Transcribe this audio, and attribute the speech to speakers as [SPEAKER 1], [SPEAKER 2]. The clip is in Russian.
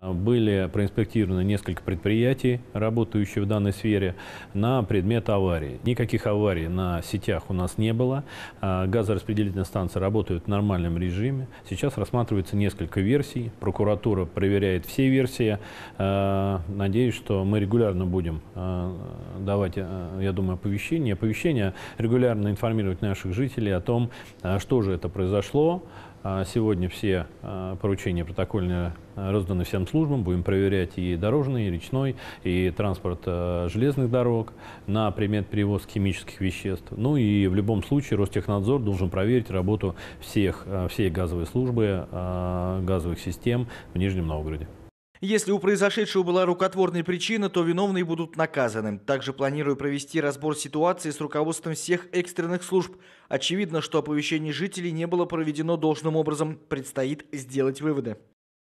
[SPEAKER 1] Были проинспектированы несколько предприятий, работающих в данной сфере, на предмет аварии. Никаких аварий на сетях у нас не было. А, Газораспределительные станции работают в нормальном режиме. Сейчас рассматривается несколько версий. Прокуратура проверяет все версии. А, Надеюсь, что мы регулярно будем а, давать, а, я думаю, оповещения. Оповещения регулярно информировать наших жителей о том, а, что же это произошло. А, Сегодня все а, поручения протокольные а, розданы всем службам. Будем проверять и дорожный, и речной, и транспорт железных дорог на предмет перевозки химических веществ. Ну и в любом случае Ростехнадзор должен проверить работу всех, всей газовой службы, газовых систем в Нижнем Новгороде.
[SPEAKER 2] Если у произошедшего была рукотворная причина, то виновные будут наказаны. Также планирую провести разбор ситуации с руководством всех экстренных служб. Очевидно, что оповещение жителей не было проведено должным образом. Предстоит сделать выводы.